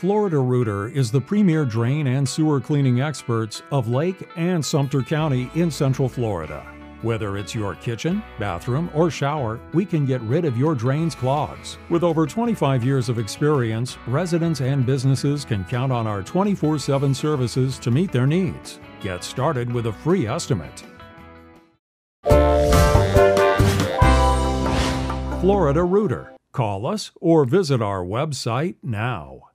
Florida Rooter is the premier drain and sewer cleaning experts of Lake and Sumter County in Central Florida. Whether it's your kitchen, bathroom, or shower, we can get rid of your drain's clogs. With over 25 years of experience, residents and businesses can count on our 24 7 services to meet their needs. Get started with a free estimate. Florida Rooter. Call us or visit our website now.